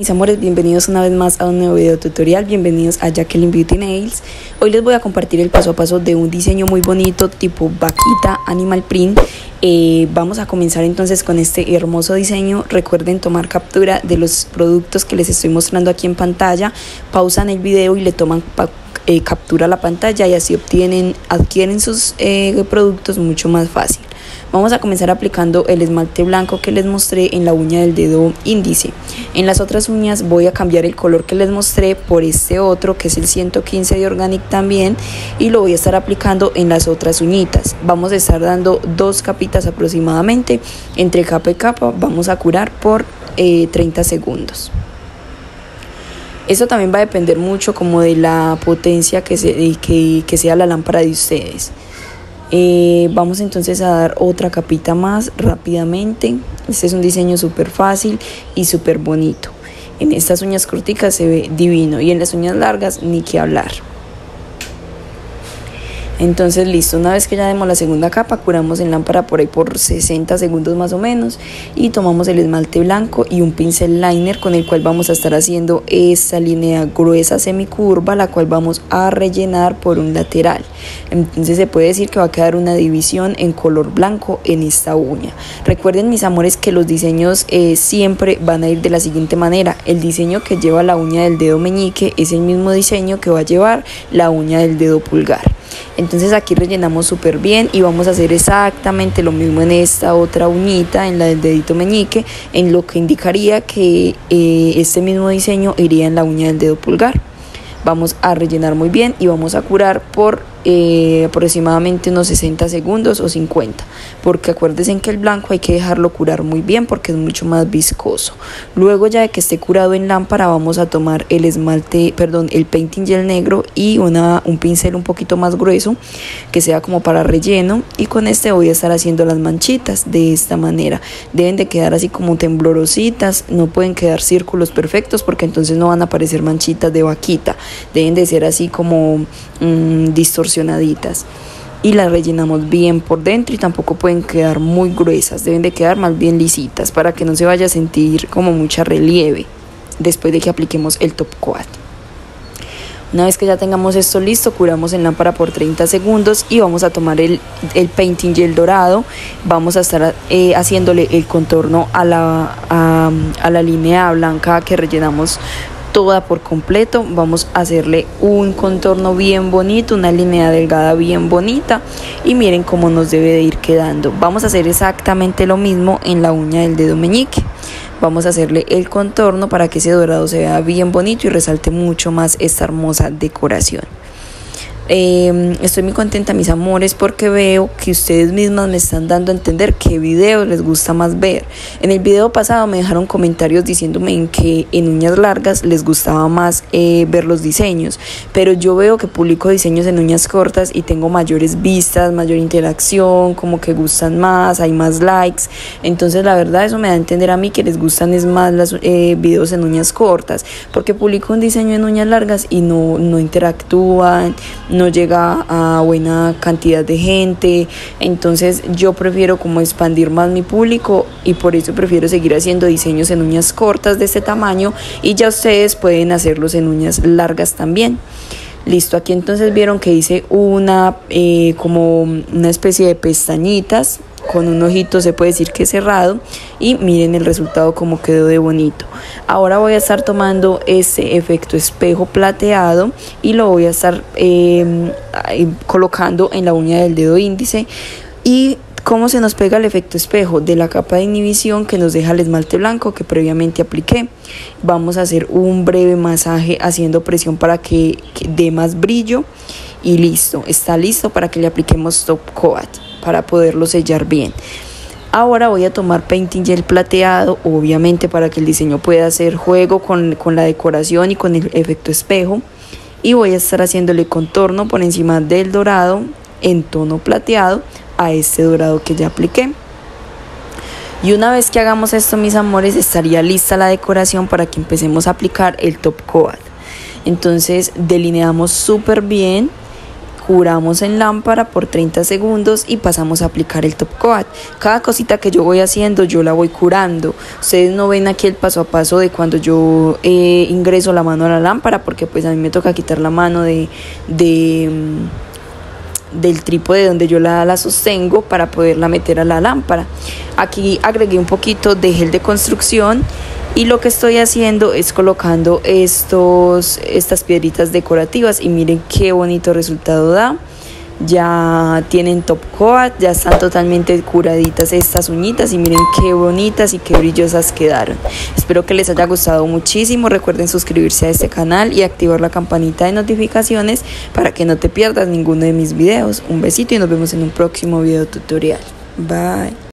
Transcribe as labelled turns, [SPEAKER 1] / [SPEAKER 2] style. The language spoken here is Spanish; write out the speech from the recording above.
[SPEAKER 1] mis amores, bienvenidos una vez más a un nuevo video tutorial, bienvenidos a Jacqueline Beauty Nails. Hoy les voy a compartir el paso a paso de un diseño muy bonito tipo vaquita animal print. Eh, vamos a comenzar entonces con este hermoso diseño. Recuerden tomar captura de los productos que les estoy mostrando aquí en pantalla, pausan el video y le toman eh, captura a la pantalla y así obtienen, adquieren sus eh, productos mucho más fácil. Vamos a comenzar aplicando el esmalte blanco que les mostré en la uña del dedo índice. En las otras uñas voy a cambiar el color que les mostré por este otro que es el 115 de Organic también y lo voy a estar aplicando en las otras uñitas. Vamos a estar dando dos capitas aproximadamente. Entre capa y capa vamos a curar por 30 eh, segundos. Eso también va a depender mucho como de la potencia que, se, que, que sea la lámpara de ustedes. Eh, vamos entonces a dar otra capita más rápidamente. Este es un diseño súper fácil y súper bonito. En estas uñas corticas se ve divino y en las uñas largas ni que hablar. Entonces listo, una vez que ya demos la segunda capa, curamos en lámpara por ahí por 60 segundos más o menos y tomamos el esmalte blanco y un pincel liner con el cual vamos a estar haciendo esa línea gruesa semicurva, la cual vamos a rellenar por un lateral. Entonces se puede decir que va a quedar una división en color blanco en esta uña. Recuerden mis amores que los diseños eh, siempre van a ir de la siguiente manera. El diseño que lleva la uña del dedo meñique es el mismo diseño que va a llevar la uña del dedo pulgar. Entonces aquí rellenamos súper bien y vamos a hacer exactamente lo mismo en esta otra uñita, en la del dedito meñique, en lo que indicaría que eh, este mismo diseño iría en la uña del dedo pulgar. Vamos a rellenar muy bien y vamos a curar por eh, aproximadamente unos 60 segundos o 50 porque acuérdense que el blanco hay que dejarlo curar muy bien porque es mucho más viscoso. Luego ya de que esté curado en lámpara vamos a tomar el esmalte perdón el painting gel negro y una, un pincel un poquito más grueso que sea como para relleno y con este voy a estar haciendo las manchitas de esta manera. Deben de quedar así como temblorositas no pueden quedar círculos perfectos porque entonces no van a aparecer manchitas de vaquita. Deben de ser así como mmm, y las rellenamos bien por dentro y tampoco pueden quedar muy gruesas, deben de quedar más bien lisitas para que no se vaya a sentir como mucha relieve después de que apliquemos el top coat. Una vez que ya tengamos esto listo, curamos en lámpara por 30 segundos y vamos a tomar el, el painting gel dorado. Vamos a estar eh, haciéndole el contorno a la, a la línea blanca que rellenamos toda por completo. Vamos a hacerle un contorno bien bonito, una línea delgada bien bonita y miren cómo nos debe de ir quedando. Vamos a hacer exactamente lo mismo en la uña del dedo meñique. Vamos a hacerle el contorno para que ese dorado se vea bien bonito y resalte mucho más esta hermosa decoración. Em, estoy muy contenta, mis amores, porque veo que ustedes mismas me están dando a entender qué videos les gusta más ver. En el video pasado me dejaron comentarios diciéndome que en uñas largas les gustaba más eh, ver los diseños, pero yo veo que publico diseños en uñas cortas y tengo mayores vistas, mayor interacción, como que gustan más, hay más likes. Entonces, la verdad, eso me da a entender a mí que les gustan es más los eh, videos en uñas cortas, porque publico un diseño en uñas largas y no, no interactúan llega a buena cantidad de gente, entonces yo prefiero como expandir más mi público y por eso prefiero seguir haciendo diseños en uñas cortas de este tamaño y ya ustedes pueden hacerlos en uñas largas también. Listo, aquí entonces vieron que hice una eh, como una especie de pestañitas con un ojito se puede decir que cerrado y miren el resultado como quedó de bonito. Ahora voy a estar tomando ese efecto espejo plateado y lo voy a estar em, colocando en la uña del dedo índice. Y cómo se nos pega el efecto espejo de la capa de inhibición que nos deja el esmalte blanco que previamente apliqué. Vamos a hacer un breve masaje haciendo presión para que, que dé más brillo y listo, está listo para que le apliquemos top coat para poderlo sellar bien. Ahora voy a tomar painting gel plateado, obviamente para que el diseño pueda hacer juego con, con, la decoración y con el efecto espejo. Y voy a estar haciéndole contorno por encima del dorado en tono plateado a este dorado que ya apliqué. Y una vez que hagamos esto, mis amores, estaría lista la decoración para que empecemos a aplicar el top coat. Entonces delineamos súper bien curamos en lámpara por 30 segundos y pasamos a aplicar el top coat. Cada cosita que yo voy haciendo yo la voy curando. Ustedes no ven aquí el paso a paso de cuando yo eh, ingreso la mano a la lámpara porque pues a mí me toca quitar la mano de, de mm, del trípode donde yo la, la sostengo para poderla meter a la lámpara. Aquí agregué un poquito de gel de construcción y lo que estoy haciendo es colocando estos, estas piedritas decorativas y miren qué bonito resultado da. Ya tienen top coat, ya están totalmente curaditas estas uñitas y miren qué bonitas y qué brillosas quedaron. Espero que les haya gustado muchísimo. Recuerden suscribirse a este canal y activar la campanita de notificaciones para que no te pierdas ninguno de mis videos. Un besito y nos vemos en un próximo video tutorial. Bye.